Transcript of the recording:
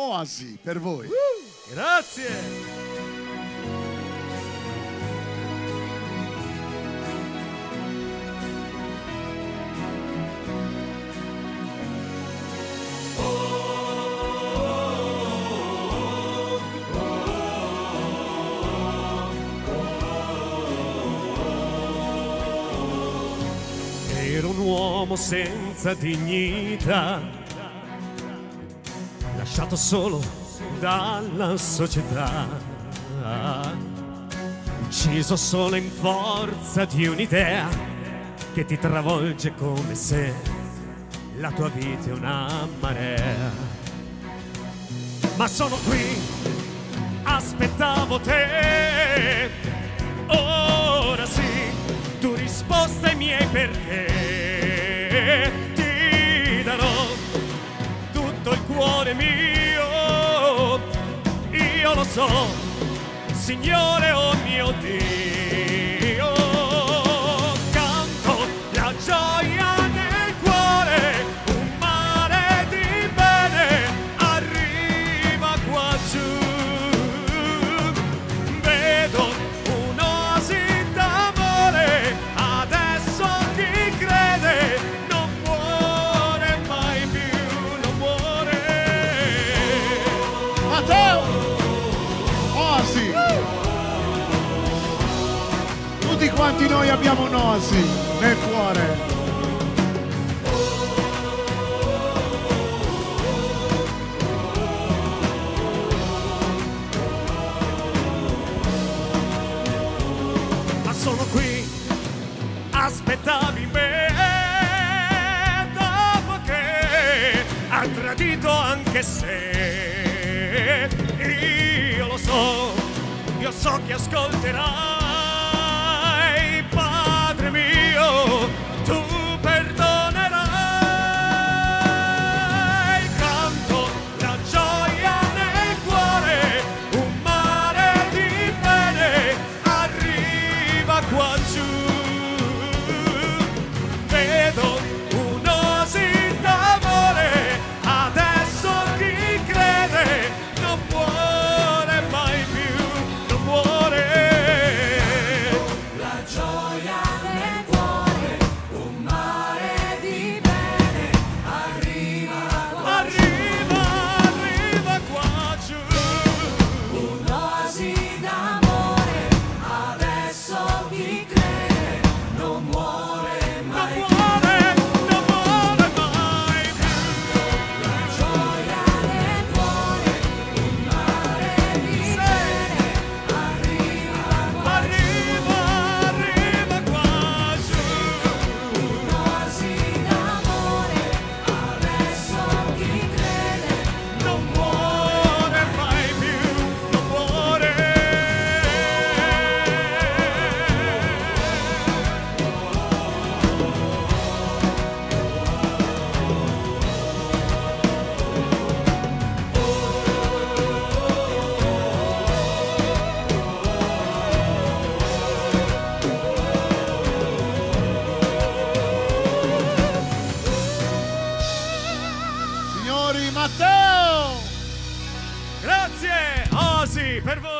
Oasi per voi. Grazie. Ero un uomo senza dignità, lasciato solo dalla società, ucciso solo in forza di un'idea che ti travolge come se la tua vita è una marea. Ma sono qui, aspettavo te, ora sì, tu risposta ai miei perché. Cuore mio, io lo so, Signore, oh mio Dio. Tutti quanti noi abbiamo un'oasi nel cuore. ma sono qui, aspettavi me. Dopo che ha tradito anche se. Io lo so, io so che ascolterai Pervo!